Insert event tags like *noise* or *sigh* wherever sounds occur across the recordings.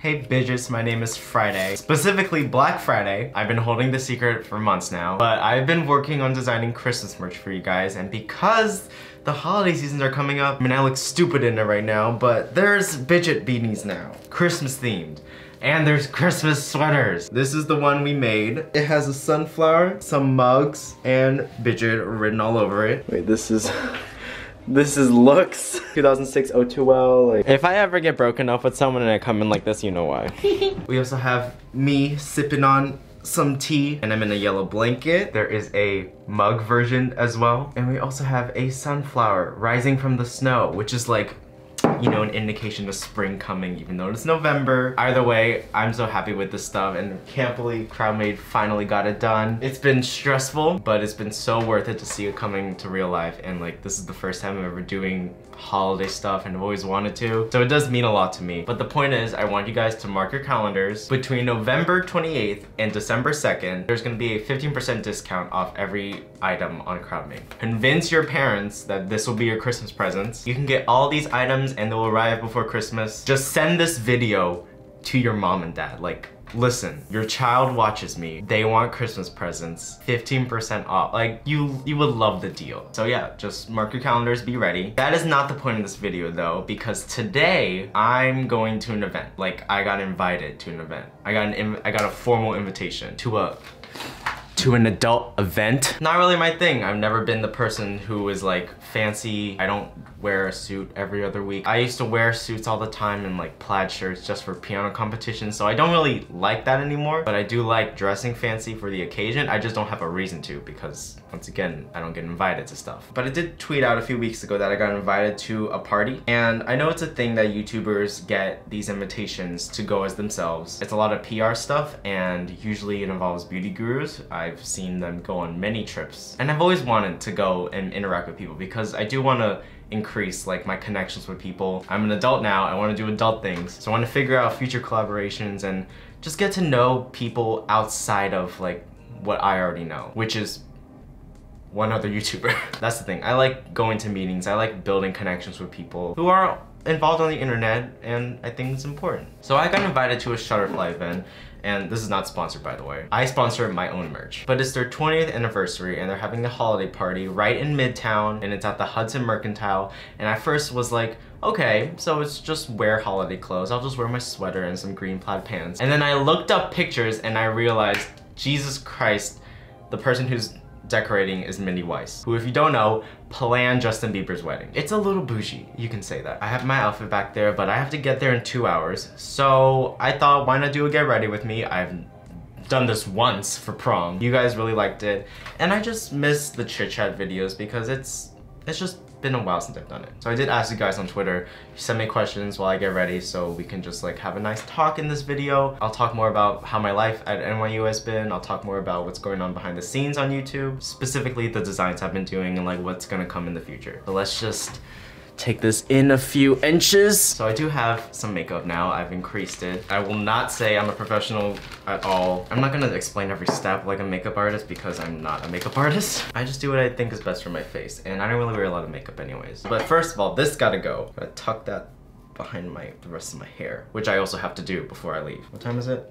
Hey bitches, my name is Friday. Specifically Black Friday. I've been holding the secret for months now, but I've been working on designing Christmas merch for you guys, and because the holiday seasons are coming up, I mean I look stupid in it right now, but there's Bidget beanies now. Christmas themed. And there's Christmas sweaters. This is the one we made. It has a sunflower, some mugs, and Bidget written all over it. Wait, this is... *laughs* This is looks *laughs* 2006 O2L. Like, if I ever get broken up with someone and I come in like this, you know why. *laughs* we also have me sipping on some tea and I'm in a yellow blanket. There is a mug version as well. And we also have a sunflower rising from the snow, which is like you know, an indication of spring coming even though it's November. Either way, I'm so happy with this stuff and can't believe CrowdMade finally got it done. It's been stressful, but it's been so worth it to see it coming to real life and like this is the first time I'm ever doing holiday stuff and I've always wanted to. So it does mean a lot to me. But the point is, I want you guys to mark your calendars. Between November 28th and December 2nd, there's gonna be a 15% discount off every item on CrowdMade. Convince your parents that this will be your Christmas presents. You can get all these items and they'll arrive before Christmas. Just send this video to your mom and dad. Like, listen, your child watches me. They want Christmas presents, 15% off. Like, you, you would love the deal. So yeah, just mark your calendars, be ready. That is not the point of this video though, because today I'm going to an event. Like, I got invited to an event. I got an I got a formal invitation to a to an adult event. Not really my thing. I've never been the person who is like fancy. I don't wear a suit every other week. I used to wear suits all the time and like plaid shirts just for piano competitions, so I don't really like that anymore, but I do like dressing fancy for the occasion. I just don't have a reason to because once again, I don't get invited to stuff. But I did tweet out a few weeks ago that I got invited to a party, and I know it's a thing that YouTubers get these invitations to go as themselves. It's a lot of PR stuff, and usually it involves beauty gurus. I've seen them go on many trips, and I've always wanted to go and interact with people because I do want to increase like my connections with people. I'm an adult now, I wanna do adult things. So I wanna figure out future collaborations and just get to know people outside of like what I already know, which is one other YouTuber. *laughs* That's the thing. I like going to meetings. I like building connections with people who are involved on the internet and I think it's important. So I got invited to a Shutterfly event and this is not sponsored by the way. I sponsor my own merch. But it's their 20th anniversary and they're having a holiday party right in Midtown and it's at the Hudson Mercantile and I first was like, okay, so it's just wear holiday clothes. I'll just wear my sweater and some green plaid pants. And then I looked up pictures and I realized, Jesus Christ, the person who's decorating is Mindy Weiss, who if you don't know, planned Justin Bieber's wedding. It's a little bougie, you can say that. I have my outfit back there, but I have to get there in two hours. So I thought, why not do a get ready with me? I've done this once for prom. You guys really liked it. And I just miss the chit chat videos because it's, it's just been a while since I've done it. So I did ask you guys on Twitter, send me questions while I get ready so we can just like have a nice talk in this video. I'll talk more about how my life at NYU has been. I'll talk more about what's going on behind the scenes on YouTube, specifically the designs I've been doing and like what's gonna come in the future. So let's just take this in a few inches. So I do have some makeup now. I've increased it. I will not say I'm a professional at all. I'm not gonna explain every step like a makeup artist because I'm not a makeup artist. *laughs* I just do what I think is best for my face and I don't really wear a lot of makeup anyways. But first of all, this gotta go. I gotta tuck that behind my the rest of my hair, which I also have to do before I leave. What time is it?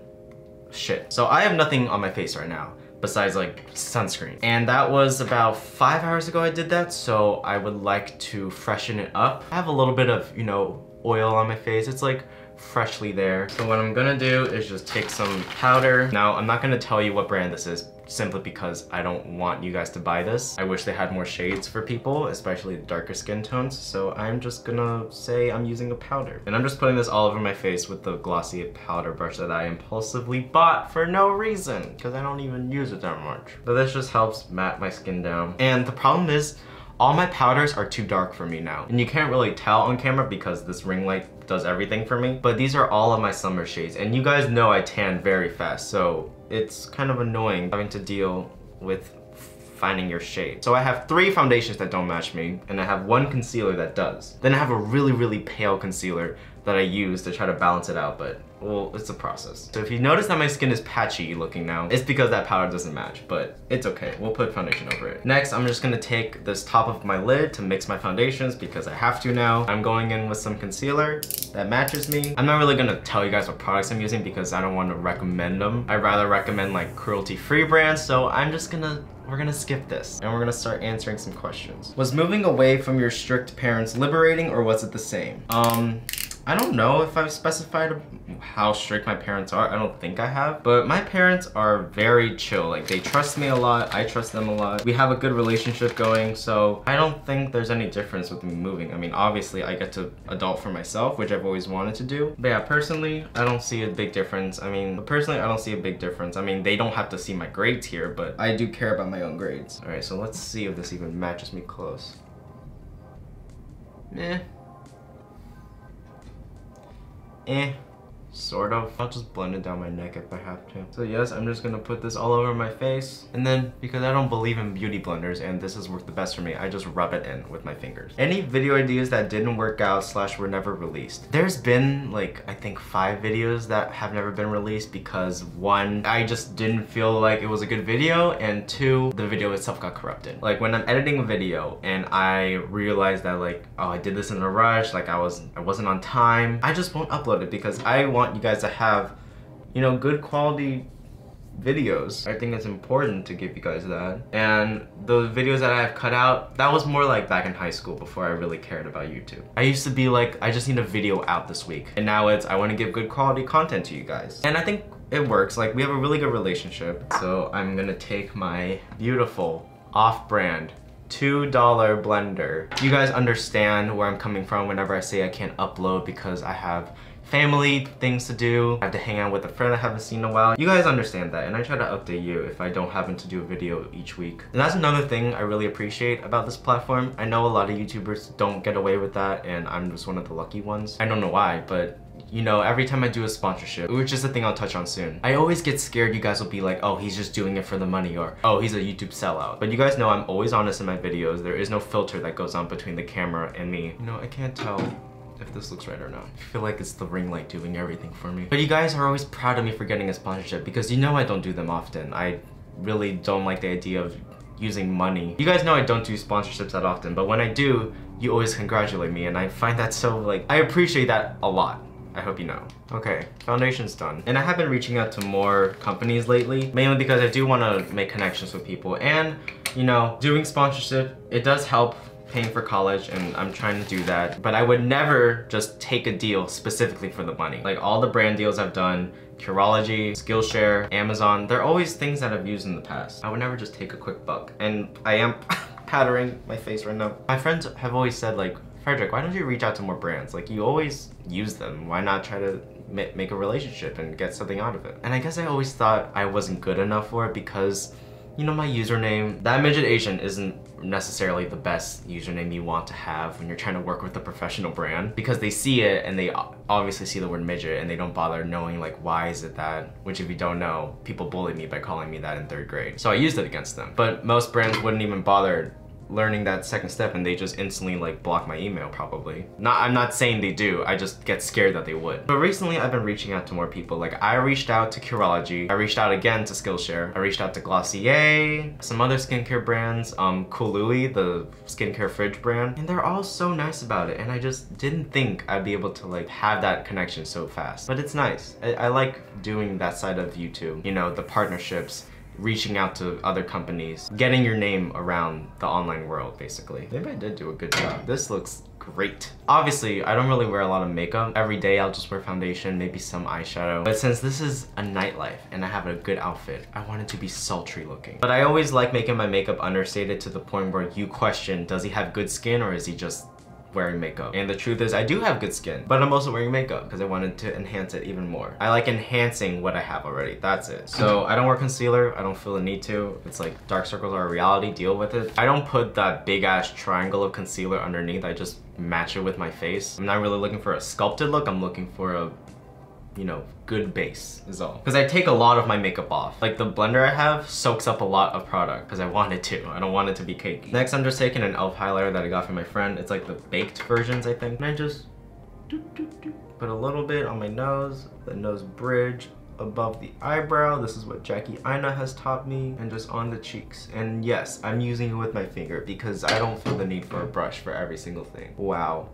Shit. So I have nothing on my face right now besides like sunscreen. And that was about five hours ago I did that, so I would like to freshen it up. I have a little bit of, you know, oil on my face. It's like freshly there. So what I'm gonna do is just take some powder. Now, I'm not gonna tell you what brand this is simply because I don't want you guys to buy this. I wish they had more shades for people, especially darker skin tones. So I'm just gonna say I'm using a powder. And I'm just putting this all over my face with the glossy powder brush that I impulsively bought for no reason, because I don't even use it that much. But this just helps matte my skin down. And the problem is, all my powders are too dark for me now. And you can't really tell on camera because this ring light does everything for me. But these are all of my summer shades. And you guys know I tan very fast. So it's kind of annoying having to deal with finding your shade. So I have three foundations that don't match me, and I have one concealer that does. Then I have a really, really pale concealer that I use to try to balance it out, but well, it's a process. So if you notice that my skin is patchy looking now, it's because that powder doesn't match, but it's okay. We'll put foundation over it. Next, I'm just gonna take this top of my lid to mix my foundations because I have to now. I'm going in with some concealer that matches me. I'm not really gonna tell you guys what products I'm using because I don't want to recommend them. I'd rather recommend like cruelty-free brands, so I'm just gonna we're gonna skip this and we're gonna start answering some questions. Was moving away from your strict parents liberating or was it the same? Um, I don't know if I've specified how strict my parents are. I don't think I have. But my parents are very chill. Like they trust me a lot. I trust them a lot. We have a good relationship going. So I don't think there's any difference with me moving. I mean, obviously I get to adult for myself, which I've always wanted to do. But yeah, personally, I don't see a big difference. I mean, personally, I don't see a big difference. I mean, they don't have to see my grades here, but I do care about my own grades. All right, so let's see if this even matches me close. Eh, え。Sort of. I'll just blend it down my neck if I have to. So yes, I'm just gonna put this all over my face. And then, because I don't believe in beauty blenders and this has worked the best for me, I just rub it in with my fingers. Any video ideas that didn't work out slash were never released? There's been like, I think five videos that have never been released because one, I just didn't feel like it was a good video and two, the video itself got corrupted. Like when I'm editing a video and I realize that like, oh, I did this in a rush, like I was, I wasn't on time, I just won't upload it because I want want you guys to have, you know, good quality videos. I think it's important to give you guys that. And the videos that I've cut out, that was more like back in high school before I really cared about YouTube. I used to be like, I just need a video out this week. And now it's, I want to give good quality content to you guys. And I think it works. Like we have a really good relationship. So I'm gonna take my beautiful off-brand $2 blender. You guys understand where I'm coming from whenever I say I can't upload because I have family things to do. I have to hang out with a friend I haven't seen in a while. You guys understand that and I try to update you if I don't happen to do a video each week. And that's another thing I really appreciate about this platform. I know a lot of YouTubers don't get away with that and I'm just one of the lucky ones. I don't know why, but you know, every time I do a sponsorship, which is a thing I'll touch on soon, I always get scared you guys will be like, oh, he's just doing it for the money or, oh, he's a YouTube sellout. But you guys know I'm always honest in my videos. There is no filter that goes on between the camera and me. You know, I can't tell if this looks right or not. I feel like it's the ring light doing everything for me. But you guys are always proud of me for getting a sponsorship because you know I don't do them often. I really don't like the idea of using money. You guys know I don't do sponsorships that often, but when I do, you always congratulate me and I find that so like, I appreciate that a lot. I hope you know. Okay, foundation's done. And I have been reaching out to more companies lately, mainly because I do want to make connections with people. And, you know, doing sponsorship, it does help paying for college and I'm trying to do that. But I would never just take a deal specifically for the money. Like all the brand deals I've done, Curology, Skillshare, Amazon, they're always things that I've used in the past. I would never just take a quick buck. And I am *laughs* pattering my face right now. My friends have always said like, Frederic, why don't you reach out to more brands? Like you always use them. Why not try to make a relationship and get something out of it? And I guess I always thought I wasn't good enough for it because you know, my username, that midget Asian isn't necessarily the best username you want to have when you're trying to work with a professional brand because they see it and they obviously see the word midget and they don't bother knowing like why is it that which if you don't know people bully me by calling me that in third grade so I used it against them but most brands wouldn't even bother learning that second step and they just instantly like block my email probably. Not, I'm not saying they do, I just get scared that they would. But recently I've been reaching out to more people. Like I reached out to Curology, I reached out again to Skillshare, I reached out to Glossier, some other skincare brands, um, Cooluli, the skincare fridge brand, and they're all so nice about it and I just didn't think I'd be able to like have that connection so fast. But it's nice. I, I like doing that side of YouTube, you know, the partnerships, reaching out to other companies, getting your name around the online world, basically. Maybe I did do a good job. This looks great. Obviously, I don't really wear a lot of makeup. Every day I'll just wear foundation, maybe some eyeshadow. But since this is a nightlife and I have a good outfit, I want it to be sultry looking. But I always like making my makeup understated to the point where you question, does he have good skin or is he just wearing makeup. And the truth is I do have good skin, but I'm also wearing makeup because I wanted to enhance it even more. I like enhancing what I have already, that's it. So I don't wear concealer, I don't feel the need to. It's like dark circles are a reality, deal with it. I don't put that big ass triangle of concealer underneath, I just match it with my face. I'm not really looking for a sculpted look, I'm looking for a you know, good base is all. Because I take a lot of my makeup off. Like the blender I have soaks up a lot of product because I want it to. I don't want it to be cakey. Next, I'm just taking an e.l.f. highlighter that I got from my friend. It's like the baked versions, I think. And I just... Doo, doo, doo. Put a little bit on my nose, the nose bridge, above the eyebrow. This is what Jackie Aina has taught me. And just on the cheeks. And yes, I'm using it with my finger because I don't feel the need for a brush for every single thing. Wow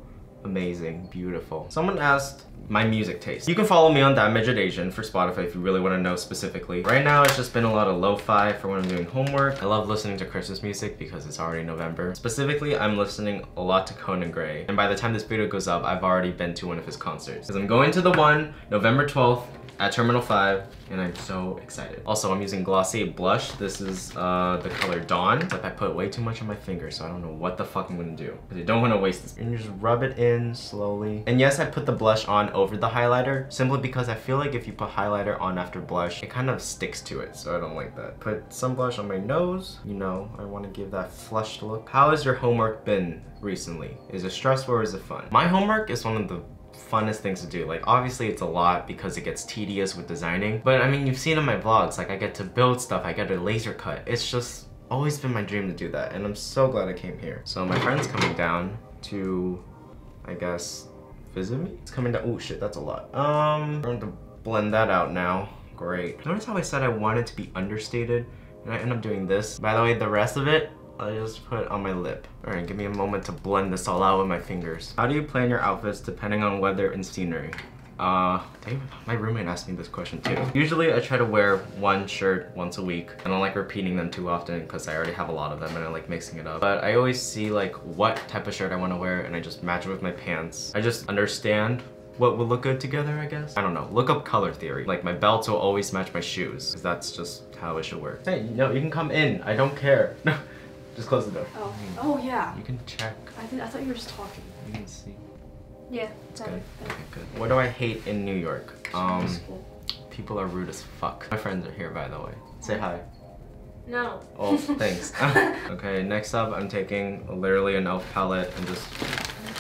amazing, beautiful. Someone asked my music taste. You can follow me on That Midget Asian for Spotify if you really want to know specifically. Right now, it's just been a lot of lo-fi for when I'm doing homework. I love listening to Christmas music because it's already November. Specifically, I'm listening a lot to Conan Gray. And by the time this video goes up, I've already been to one of his concerts. Because I'm going to the one November 12th at Terminal 5 and I'm so excited. Also, I'm using Glossier blush. This is uh, the color Dawn. Except I put way too much on my finger, so I don't know what the fuck I'm gonna do. Because I don't wanna waste this. And just rub it in slowly. And yes, I put the blush on over the highlighter, simply because I feel like if you put highlighter on after blush, it kind of sticks to it, so I don't like that. Put some blush on my nose. You know, I wanna give that flushed look. How has your homework been recently? Is it stressful or is it fun? My homework is one of the funnest things to do. Like obviously it's a lot because it gets tedious with designing, but I mean you've seen in my vlogs, like I get to build stuff, I get a laser cut. It's just always been my dream to do that and I'm so glad I came here. So my friend's coming down to, I guess, visit me? It's coming down, oh shit, that's a lot. Um, I'm going to blend that out now. Great. Notice how I said I wanted to be understated and I end up doing this. By the way, the rest of it, I just put on my lip. Alright, give me a moment to blend this all out with my fingers. How do you plan your outfits depending on weather and scenery? Uh, my roommate asked me this question too. Usually I try to wear one shirt once a week. And I don't like repeating them too often because I already have a lot of them and I like mixing it up. But I always see like what type of shirt I want to wear and I just match it with my pants. I just understand what would look good together, I guess. I don't know. Look up color theory. Like my belts will always match my shoes. Cause that's just how it should work. Hey, no, you can come in. I don't care. *laughs* No. Just close the door. Oh. Oh yeah. You can check. I think I thought you were just talking. You can see. Yeah. Good. Okay, good. What do I hate in New York? Um, people are rude as fuck. My friends are here, by the way. Say hi. No. Oh, thanks. *laughs* *laughs* okay, next up, I'm taking literally an e.l.f. palette and just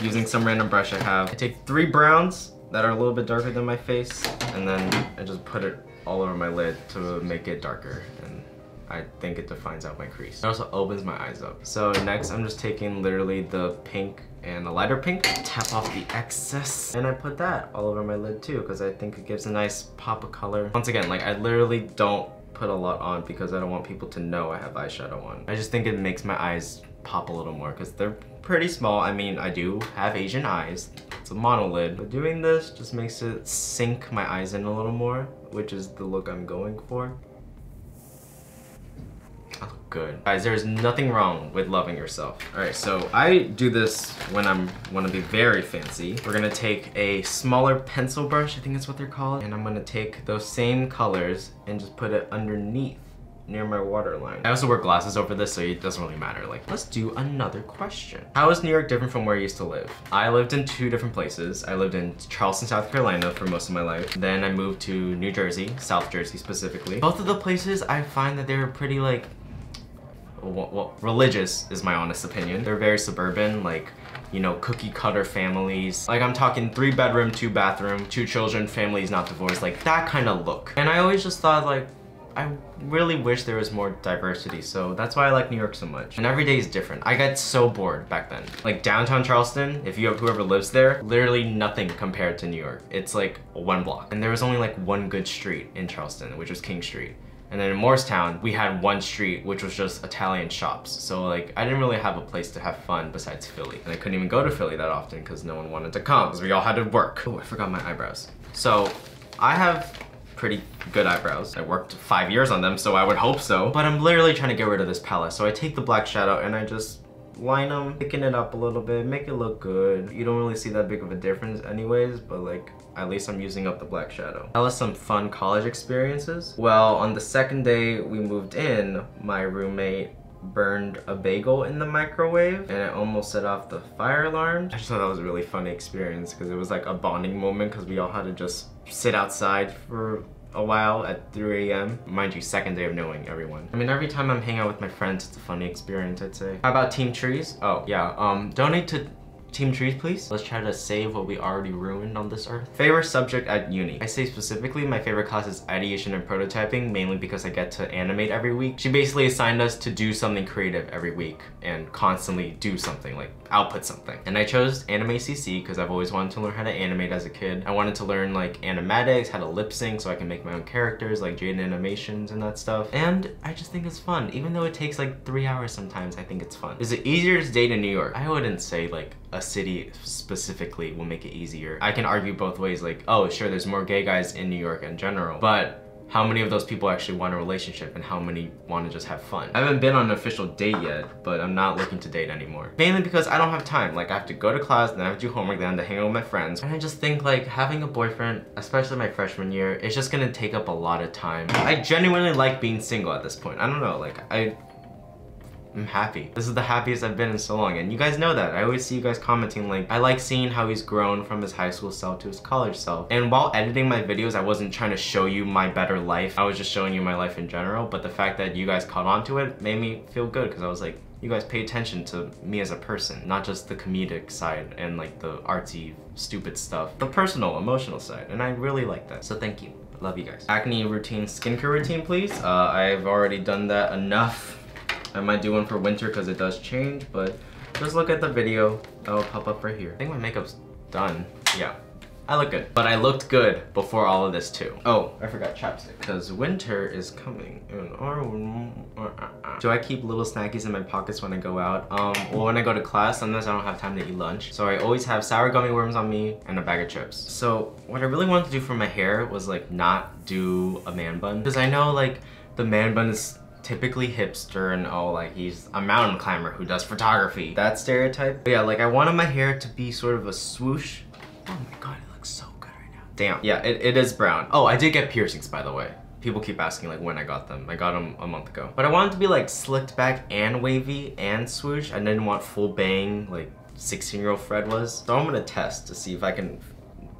using some random brush I have. I take three browns that are a little bit darker than my face, and then I just put it all over my lid to make it darker. And I think it defines out my crease. It also opens my eyes up. So next I'm just taking literally the pink and the lighter pink, tap off the excess, and I put that all over my lid too because I think it gives a nice pop of color. Once again, like I literally don't put a lot on because I don't want people to know I have eyeshadow on. I just think it makes my eyes pop a little more because they're pretty small. I mean, I do have Asian eyes. It's a monolid, but doing this just makes it sink my eyes in a little more, which is the look I'm going for good. Guys, there's nothing wrong with loving yourself. All right, so I do this when I'm want to be very fancy. We're gonna take a smaller pencil brush, I think that's what they're called, and I'm gonna take those same colors and just put it underneath near my waterline. I also wear glasses over this, so it doesn't really matter. Like, let's do another question. How is New York different from where I used to live? I lived in two different places. I lived in Charleston, South Carolina for most of my life. Then I moved to New Jersey, South Jersey specifically. Both of the places, I find that they were pretty like religious is my honest opinion. They're very suburban, like, you know, cookie cutter families. Like I'm talking three bedroom, two bathroom, two children, families not divorced, like that kind of look. And I always just thought like, I really wish there was more diversity, so that's why I like New York so much. And every day is different. I got so bored back then. Like downtown Charleston, if you have whoever lives there, literally nothing compared to New York. It's like one block. And there was only like one good street in Charleston, which was King Street. And then in Moorestown, we had one street, which was just Italian shops. So like, I didn't really have a place to have fun besides Philly. And I couldn't even go to Philly that often because no one wanted to come because we all had to work. Oh, I forgot my eyebrows. So I have pretty good eyebrows. I worked five years on them, so I would hope so. But I'm literally trying to get rid of this palette. So I take the black shadow and I just line them, picking it up a little bit, make it look good. You don't really see that big of a difference anyways, but like, at least I'm using up the black shadow. That was some fun college experiences. Well, on the second day we moved in, my roommate burned a bagel in the microwave and it almost set off the fire alarm. I just thought that was a really funny experience because it was like a bonding moment because we all had to just sit outside for a while at 3 a.m. Mind you, second day of knowing everyone. I mean, every time I'm hanging out with my friends, it's a funny experience, I'd say. How about Team Trees? Oh, yeah, um, donate to Team trees, please. Let's try to save what we already ruined on this earth. Favorite subject at uni. I say specifically my favorite class is ideation and prototyping, mainly because I get to animate every week. She basically assigned us to do something creative every week and constantly do something, like output something. And I chose Animate CC because I've always wanted to learn how to animate as a kid. I wanted to learn like animatics, how to lip sync so I can make my own characters like Jaiden animations and that stuff. And I just think it's fun. Even though it takes like three hours sometimes, I think it's fun. Is it easier to date in New York? I wouldn't say like a city specifically will make it easier. I can argue both ways like, oh sure, there's more gay guys in New York in general, but how many of those people actually want a relationship and how many want to just have fun. I haven't been on an official date yet, but I'm not looking to date anymore. Mainly because I don't have time. Like I have to go to class, then I have to do homework, then I have to hang out with my friends. And I just think like having a boyfriend, especially my freshman year, it's just gonna take up a lot of time. I genuinely like being single at this point. I don't know, like I I'm happy. This is the happiest I've been in so long, and you guys know that. I always see you guys commenting like, I like seeing how he's grown from his high school self to his college self. And while editing my videos, I wasn't trying to show you my better life. I was just showing you my life in general, but the fact that you guys caught on to it made me feel good because I was like, you guys pay attention to me as a person, not just the comedic side and like the artsy, stupid stuff, the personal, emotional side, and I really like that. So thank you. Love you guys. Acne routine, skincare routine, please. Uh, I've already done that enough I might do one for winter because it does change, but just look at the video. That will pop up right here. I think my makeup's done. Yeah. I look good. But I looked good before all of this too. Oh, I forgot chapstick. Because winter is coming. Uh, uh, uh. Do I keep little snackies in my pockets when I go out? Um, well, when I go to class, sometimes I don't have time to eat lunch. So I always have sour gummy worms on me and a bag of chips. So what I really wanted to do for my hair was like not do a man bun. Because I know like the man bun is typically hipster and oh like he's a mountain climber who does photography. That stereotype. But yeah, like I wanted my hair to be sort of a swoosh. Oh my god, it looks so good right now. Damn. Yeah, it, it is brown. Oh, I did get piercings by the way. People keep asking like when I got them. I got them a month ago. But I wanted to be like slicked back and wavy and swoosh. I didn't want full bang like 16 year old Fred was. So I'm gonna test to see if I can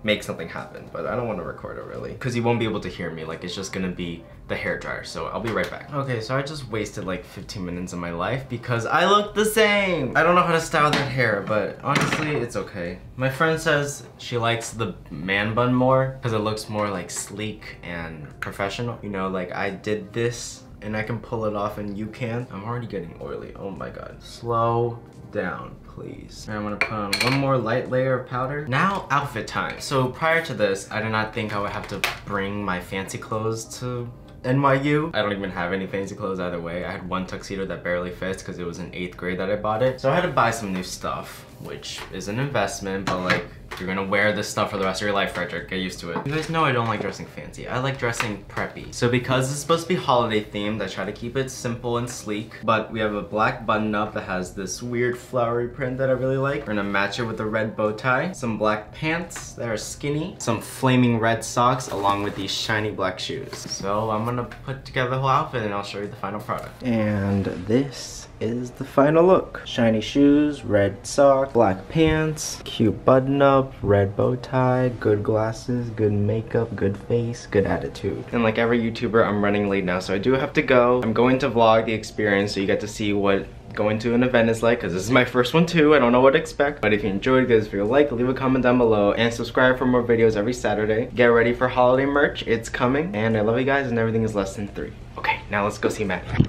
make something happen, but I don't want to record it really because you won't be able to hear me. Like it's just gonna be the hair dryer. So I'll be right back. Okay, so I just wasted like 15 minutes of my life because I look the same. I don't know how to style that hair, but honestly, it's okay. My friend says she likes the man bun more because it looks more like sleek and professional. You know, like I did this and I can pull it off and you can. I'm already getting oily. Oh my god. Slow down, please. And I'm gonna put on one more light layer of powder. Now, outfit time. So prior to this, I did not think I would have to bring my fancy clothes to NYU. I don't even have any fancy clothes either way. I had one tuxedo that barely fits because it was in eighth grade that I bought it. So I had to buy some new stuff, which is an investment, but like you're gonna wear this stuff for the rest of your life, Frederic. Get used to it. You guys know I don't like dressing fancy. I like dressing preppy. So because it's supposed to be holiday themed, I try to keep it simple and sleek. But we have a black button up that has this weird flowery print that I really like. We're gonna match it with a red bow tie. Some black pants that are skinny. Some flaming red socks along with these shiny black shoes. So I'm gonna put together the whole outfit and I'll show you the final product. And this is the final look. Shiny shoes, red sock, black pants, cute button up, red bow tie, good glasses, good makeup, good face, good attitude. And like every YouTuber, I'm running late now, so I do have to go. I'm going to vlog the experience so you get to see what going to an event is like because this is my first one too. I don't know what to expect. But if you enjoyed, guys, if you like, leave a comment down below and subscribe for more videos every Saturday. Get ready for holiday merch. It's coming. And I love you guys and everything is less than three. Okay, now let's go see Maddie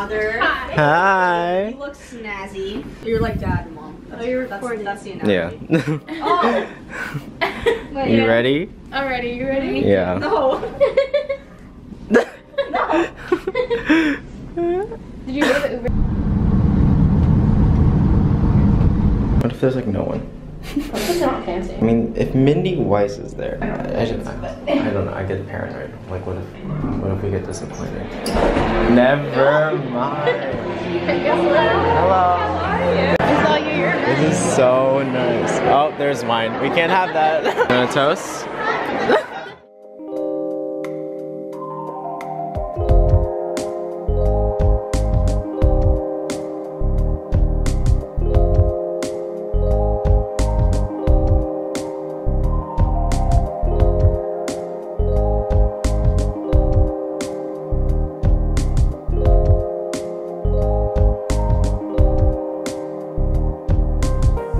father. Hi. Hi. You look snazzy. You're like dad and mom. oh, you're that's, recording. that's the analogy. Yeah. *laughs* oh. Wait, you yeah. ready? I'm ready. You ready? Yeah. No. *laughs* no. Did you go to Uber? What if there's like no one? It's not fancy. I mean, if Mindy Weiss is there, I, I, just, I, I don't know. I get paranoid. Like, what if, what if we get disappointed? Never mind. Hello. I saw you. You're This is so nice. Oh, there's wine. We can't have that. Want a toast? *laughs*